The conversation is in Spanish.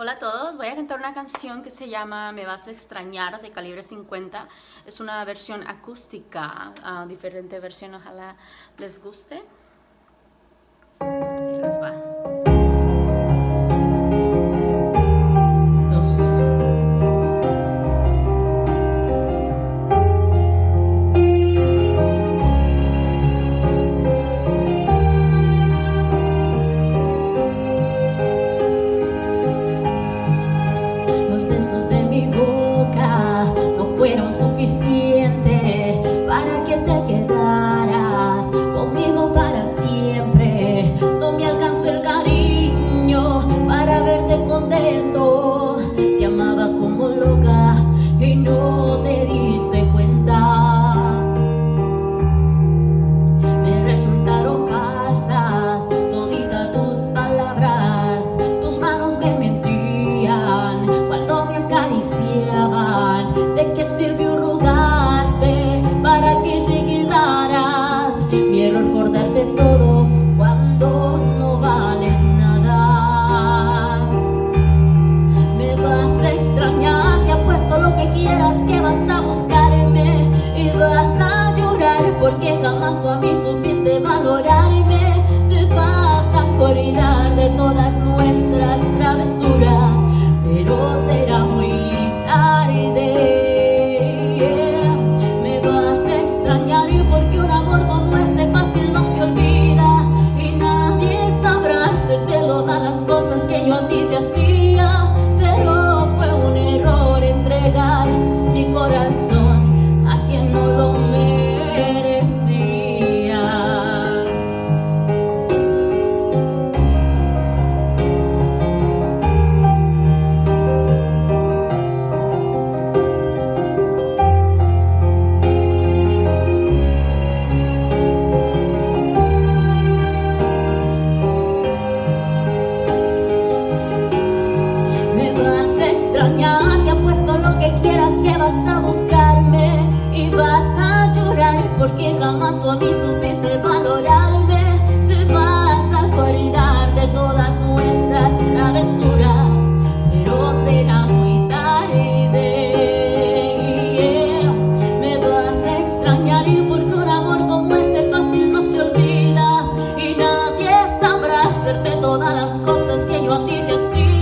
Hola a todos, voy a cantar una canción que se llama Me vas a extrañar de calibre 50. Es una versión acústica, uh, diferente versión, ojalá les guste. va. Fueron suficientes para que te quedaras conmigo para siempre. No me alcanzó el cariño para verte contento. Sirvió rogarte para que te quedaras. Mi error todo cuando no vales nada. Me vas a extrañar, te apuesto lo que quieras que vas a buscarme y vas a llorar porque jamás tú a mí supiste valorarme. Te vas a acordar de todas nuestras travesuras, pero será muy cosas que yo a ti te hacía, extrañarte apuesto lo que quieras que vas a buscarme y vas a llorar porque jamás tú a mí supiste valorarme. Te vas a acordar de todas nuestras travesuras pero será muy tarde. Me vas a extrañar y porque un amor como este fácil no se olvida y nadie sabrá hacerte todas las cosas que yo a ti te hacía